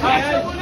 Vai, vai, vai.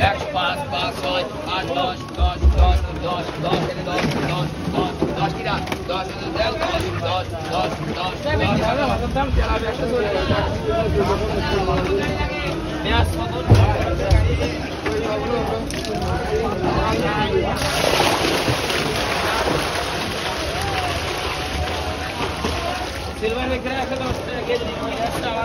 Pega espaço, passo, olha, faz, doce, doce, doce, doce, doce, doce, doce, doce, doce, tira, doce, do dela, doce, doce, doce, doce. Você vem tirar, não, não dá tirar, minha chance de Minha Silvan Vigraha, que é o que ele está lá.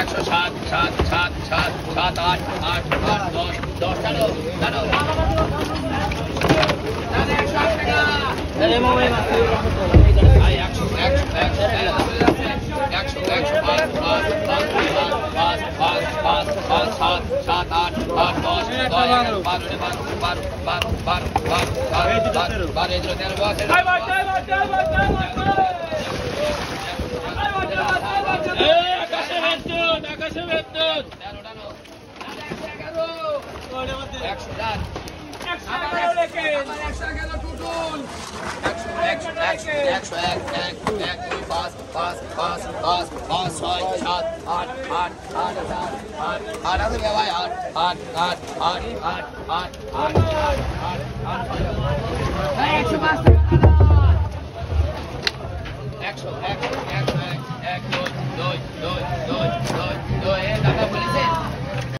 একশো চার একশো একশো একশো এক এক এক দুই পাঁচ পাঁচ পাঁচ পাঁচ পাঁচ ছয় সাত আট আট আট আট আট আছে ভাই আট আট আট আট আট আট আট আট আট একশো পাঁচ একশো